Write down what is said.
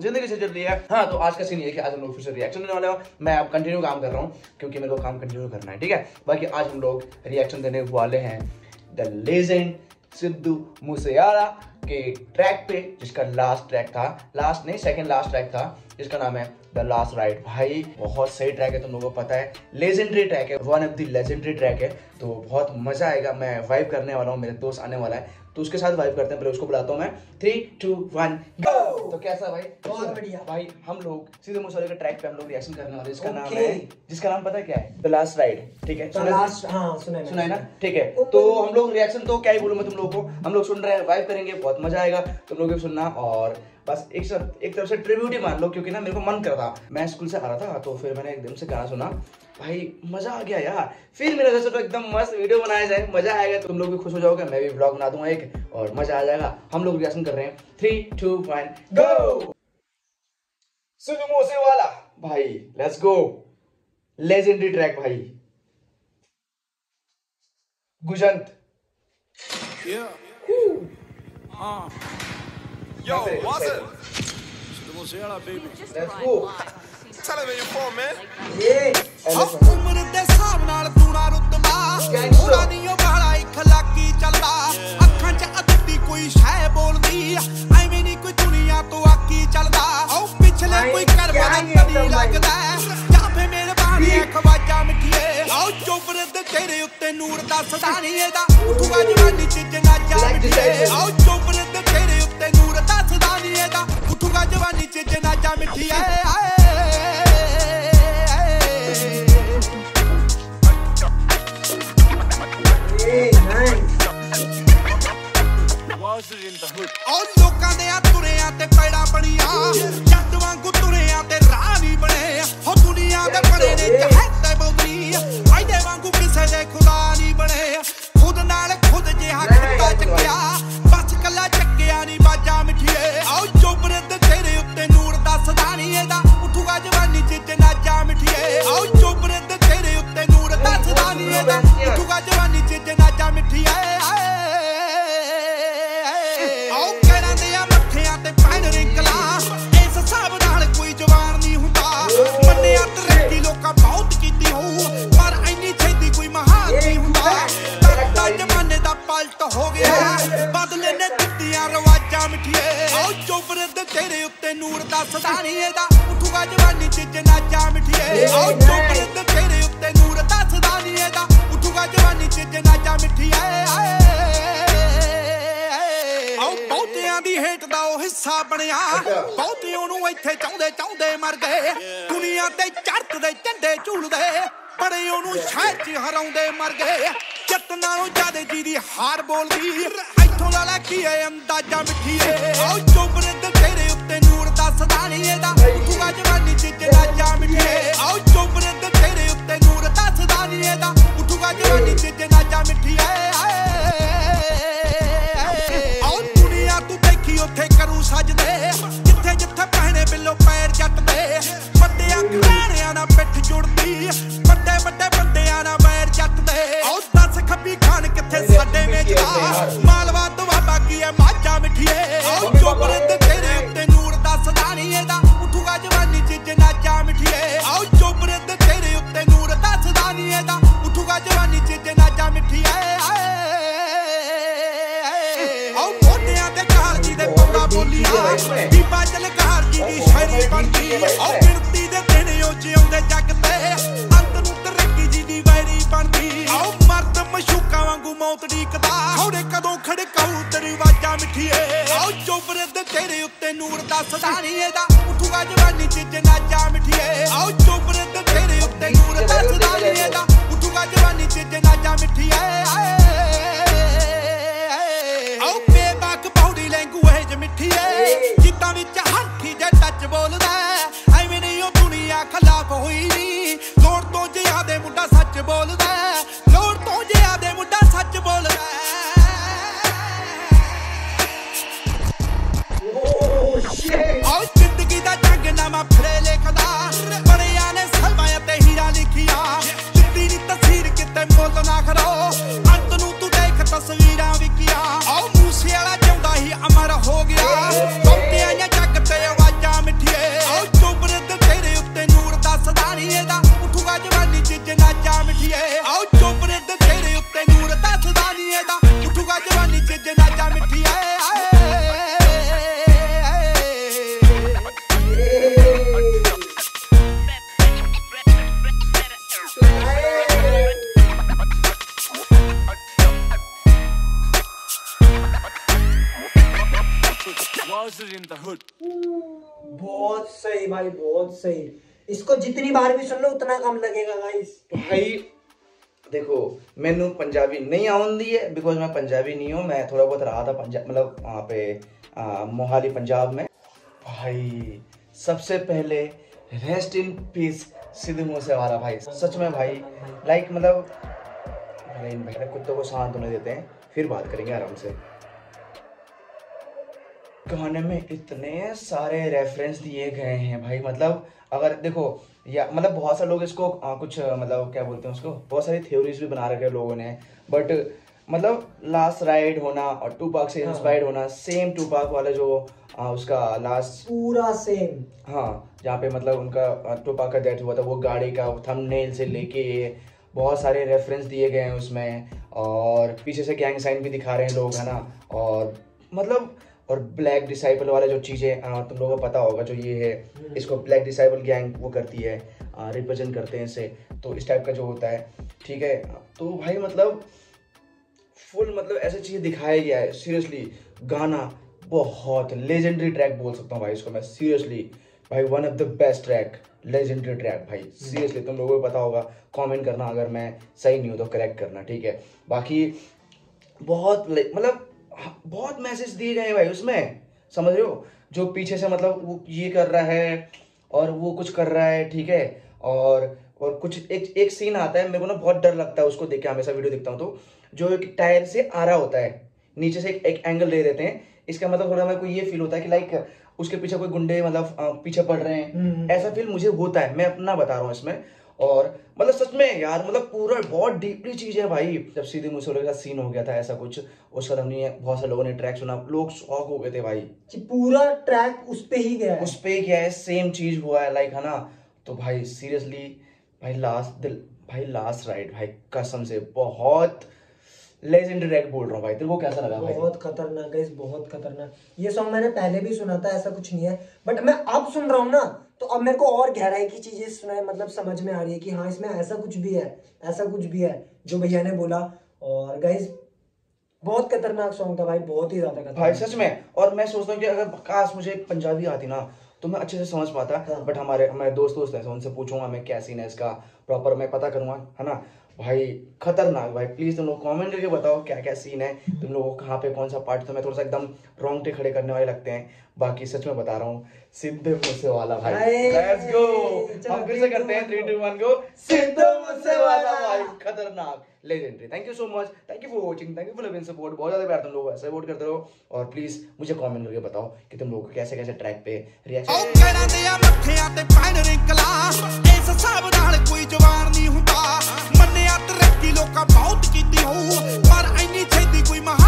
ज़िंदगी से चल रही है। हाँ तो आज का सीन ये आज हम लोग फिर से रिएक्शन देने वाले मैं अब कंटिन्यू काम कर रहा हूँ, क्योंकि मेरे को काम कंटिन्यू करना है, ठीक है? बाकी आज हम लोग रिएक्शन देने वाले हैं। द लेजेंड सिद्धू मूसेवाला के ट्रैक पे, जिसका लास्ट ट्रैक था लास्ट नहीं सेकंड लास्ट ट्रैक था, जिसका नाम है द लास्ट राइड भाई, बहुत सही ट्रैक है, तुम लोगों को पता है। लेजेंडरी ट्रैक है one of the legendary track है। तो बहुत मज़ा आएगा, मैं वाइब करने वाला हूँ, मेरे दोस्त आने वाला है। तो उसके साथ वाइब करते हैं पहले उसको बुलाता हूँ मैं। थ्री टू वन गो तो कैसा भाई? बहुत बढ़िया। भाई हम लोग सीधे मुसाले के ट्रैक पे हम लोग रिएक्शन करने वाले हैं। जिसका नाम है जिसका नाम पता है क्या है? द लास्ट राइड ठीक है? तो सुना- लास्ट हाँ सुना है सुना है ना? ठीक है। तो हम लोग रिएक्शन तो क्या ही बोलूँ मैं तुम लोगों को? हम लोग सुन रहे हैं वाइब करेंगे बहुत मज़ा आएगा। तुम लोग भी सुनना और बस एक सब एक तरफ़ से ट्रिब्यूट ही मान लो क्योंकि ना मेरे को मन कर रहा मैं स्कूल से आ रहा था तो फिर मैंने एकदम से गाना सुना। भाई मज़ा आ गया यार। फिर मेरा जैसे तो एकदम मस्त वीडियो बनाया जाए। मज़ा आएगा तुम लोग भी खुश हो जाओगे मैं भी ब्लॉग बना दूँगा एक और मज़ा आ जाएगा। हम लोग रिएक्शन कर रहे हैं। Three two one go Sidhu Moosewala भाई लेट्स गो लेजेंडरी ट्रैक भाई। गुजंत। Yo, what's it? Let's ਤੇਰੇ ਉੱਤੇ ਨੂਰ ਦੱਸਦਾ ਲੋਕਾਂ ਦੇ ਆ ਤੁਰਿਆਂ ਤੇ ਪੈੜਾ ਬਣੀਆਂ। ਦਾ ਨਹੀਂ ਇਹਦਾ ਉੱਠੂਗਾ ਜਵਾਨੀ ਚ ਜਨਾਜਾ ਮਿਠੀਏ ਆਓ ਚੋਬਰੇ ਦੇ ਤੇਰੇ ਉੱਤੇ ਨੂਰ ਦਾ ਸਦਾ ਨਹੀਂ ਇਹਦਾ। ਉੱਠੂਗਾ ਜਵਾਨੀ ਚ ਜਨਾਜਾ ਮਿਠੀਏ ਆਏ। ਆਓ ਬਹੁਤਿਆਂ ਦੀ ਹੇਟ ਦਾ ਉਹ ਹਿੱਸਾ ਬਣਿਆ। ਬਹੁਤੇ ਉਹਨੂੰ ਇੱਥੇ ਚਾਹੁੰਦੇ ਚਾਹੁੰਦੇ ਮਰ ਗਏ। ਦੁਨੀਆ ਤੇ ਚੜ੍ਹਦੇ ਝੰਡੇ ਝੂਲਦੇ। ਬੜੇ ਉਹਨੂੰ ਸ਼ਹਿਰ 'ਚ ਹਰਾਉਂਦੇ ਮਰ ਗਏ। ਜੱਟ ਨਾਲੋਂ ਜ਼ਿਆਦੇ ਜੀ ਦੀ ਹਾਰ ਬੋਲਦੀ। ਇੱਥੋਂ ਦਾ ਲੈ ਕੀ ਏ ਅੰਦਾਜ਼ਾ ਮਿੱਠੀਏ। ਆਓ ਚੋਬਰੇ ਤੇ ਨੂਰ ਦਾ ਨਹੀਂ ਇਹਦਾ ਉੱਠੂਗਾ ਜਵਾਨੀ 'ਚ ਜਨਾਜਾ ਮਿੱਠੀਏ ਆਓ ਚੋਬਰੇ ਤੇ ਤੇਰੇ ਉੱਤੇ ਨੂਰ ਦਾ ਨਹੀਂ ਇਹਦਾ ਉੱਠੂਗਾ ਜਵਾਨੀ 'ਚ ਜਨਾਜਾ ਮਿੱਠੀਏ ਆਏ ਆਓ ਦੁਨੀਆ ਤੂੰ ਦੇਖੀ, ਉੱਥੇ ਕਰੂ ਸਜਦੇ। ਜਿੱਥੇ ਜਿੱਥੇ ਪਹਿਣੇ ਬਿੱਲੋ ਪੈਰ ਜੱਟ ਦੇ ਵੱਡਿਆਂ ਘਰਾਣਿਆਂ ਨਾਲ ਪਿੱਠ ਜੁੜਦੀ। ਵੱਡੇ ਵੱਡੇ ਬੰਦਿਆਂ ਨਾਲ ਵੈਰ ਜੱਟ ਦੇ ਆਓ ਦੱਸ ਖੱਬੀ ਖਾਨ ਕਿੱਥੇ ਸਾਡੇ ਮੇਜਦਾ ਮਾਲਵਾ ਦਵਾਬਾ ਬਾਕੀ ਐ ਮਾਝਾ ਮਿੱਠੀਏ। ਆਓ ਚੋਬਰੇ ਤੇ ਕਾਲਜੀ ਦੇ ਬੋਲੀਆਂ ਬੀਬਾ ਜਲਕਾਰ ਜੀ ਦੀ ਸ਼ਾਇਰੀ ਬਣਦੀ ਆਓ ਗਿਣਤੀ ਦੇ ਦਿਨ ਉਹ ਜਿਉਂਦੇ ਜੱਗ ਤੇ ਅੰਤ ਨੂੰ ਤਰੱਕੀ ਜੀ ਦੀ ਵੈਰੀ ਬਣਦੀ ਆਓ ਮਰਦ ਮਸ਼ੂਕਾਂ ਵਾਂਗੂ ਮੌਤ ਢੀਕਦਾ। ਹੌੜੇ ਕਦੋਂ ਖੜਕਾਊ ਦਰਵਾਜ਼ਾ ਮਿੱਠੀਏ। ਆਓ ਚੋਬਰੇ ਦੇ ਤੇਰੇ ਉੱਤੇ ਨੂਰ ਦਾ ਸਦਾ ਨਹੀਂ ਇਹਦਾ। ਉੱਠੂਗਾ ਜਵਾਨੀ ਚ ਜਨਾਜਾ ਮਿੱਠੀਏ। ਆਓ Hood? बहुत सही भाई बहुत सही। इसको जितनी बार भी सुन लो उतना कम लगेगा गाइस भाई देखो मैनू पंजाबी नहीं आउंदी है बिकॉज़ मैं पंजाबी नहीं हूँ मैं थोड़ा बहुत रहा था पंजाब मतलब वहाँ पे मोहाली पंजाब में। भाई सबसे पहले rest in peace Sidhu Moosewala भाई। सच में भाई लाइक मतलब भाई इन भाई कुत्तों को शांत होने देते हैं फिर बात करेंगे आराम से। गाने में इतने सारे रेफरेंस दिए गए हैं भाई मतलब अगर देखो या मतलब बहुत सारे लोग इसको आ, कुछ मतलब क्या बोलते हैं उसको बहुत सारी थ्योरीज भी बना रखे लोगों ने बट मतलब लास्ट राइड होना और टू पाक से इंस्पायर्ड होना सेम टू पाक वाला जो आ, उसका लास्ट पूरा सेम हाँ जहाँ पे मतलब उनका टोपा का डेथ हुआ था वो गाड़ी का थंबनेल से लेके बहुत सारे रेफरेंस दिए गए हैं उसमें और पीछे से गैंग साइन भी दिखा रहे हैं लोग है ना और मतलब और ब्लैक डिसाइबल वाला जो चीज़ें तुम लोगों को पता होगा जो ये है, इसको ब्लैक डिसाइबल गैंग वो करती है रिप्रेजेंट करते हैं इसे तो इस टाइप का जो होता है, ठीक है? तो भाई मतलब फुल मतलब ऐसे चीज़ें दिखाया गया है सीरियसली गाना बहुत लेजेंडरी ट्रैक बोल सकता हूँ भाई इसको मैं सीरियसली भाई one of the best track legendary track भाई सीरियसली तुम लोगों को पता होगा कमेंट करना अगर मैं सही नहीं हूँ तो करेक्ट करना, ठीक है? बाकी बहुत मतलब बहुत मैसेज दिए गए भाई उसमें। समझ रहे हो? जो पीछे से मतलब वो ये कर रहा है और वो कुछ कर रहा है ठीक है? और और कुछ एक एक सीन आता है मेरे को ना बहुत डर लगता है उसको देख के हमेशा वीडियो देखता हूँ तो। जो एक टायर से आ रहा होता है नीचे से एक, एक एंगल ले देते हैं इसका मतलब थोड़ा मेरे को ये फील होता है कि लाइक उसके पीछे कोई गुंडे मतलब पीछे पड़ रहे हैं। हम्म। ऐसा फील मुझे होता है मैं अपना बता रहा हूँ इसमें। और मतलब सच में यार मतलब पूरा बहुत डीपली चीज़ है भाई। जब सीधे मुझसे का सीन हो गया था ऐसा कुछ उसका हमने बहुत सारे लोगों ने ट्रैक सुना लोग शॉक हो गए थे भाई। कि पूरा ट्रैक उस पे ही गया है। उस पे क्या है सेम चीज़ हुआ है लाइक है ना? तो भाई सीरियसली भाई लास्ट दिल भाई लास्ट राइड भाई कसम से बहुत लेजेंडरी बोल रहा हूँ भाई तेरे को कैसा लगा भाई? बहुत खतरनाक गाइस बहुत खतरनाक। ये सॉन्ग मैंने पहले भी सुना था ऐसा कुछ नहीं है। बट मैं अब सुन रहा हूँ ना तो अब मेरे को और गहराई की चीज़ें सुनाए मतलब समझ में आ रही है कि हाँ इसमें ऐसा कुछ भी है ऐसा कुछ भी है जो भैया ने बोला। और गाइज़ बहुत खतरनाक सॉन्ग था भाई बहुत ही ज़्यादा भाई सच में। और मैं सोचता हूँ कि अगर काश मुझे पंजाबी आती ना तो मैं अच्छे से समझ पाता। हाँ। बट हमारे हमारे दोस्त दोस्त हैं उनसे पूछूँगा मैं क्या सीन है इसका प्रॉपर मैं पता करूँगा है ना? भाई खतरनाक भाई प्लीज़ तुम लोग कमेंट करके बताओ क्या क्या सीन है तुम लोगों को कहाँ पे कौन सा पार्ट तो मैं थोड़ा सा एकदम रोंगटे खड़े करने वाले लगते हैं बाकी सच में बता रहा हूँ सिद्धू मूसेवाला भाई। लेट्स गो हम फिर से करते हैं three two one go Sidhu Moosewala भाई खतरनाक legendary thank you so much thank you for watching thank you for loving support बहुत ज़्यादा प्यार तुम लोग ऐसे सपोर्ट करते रहो। और प्लीज़ मुझे कमेंट करके बताओ कि तुम लोगों को कैसे कैसे ट्रैक पे रिएक्शन ਲੋਕਾਂ ਬਹੁਤ ਕੀਤੀ ਹੋਊ। ਪਰ ਇੰਨੀ ਛੇਤੀ ਕੋਈ ਮਹਾਨ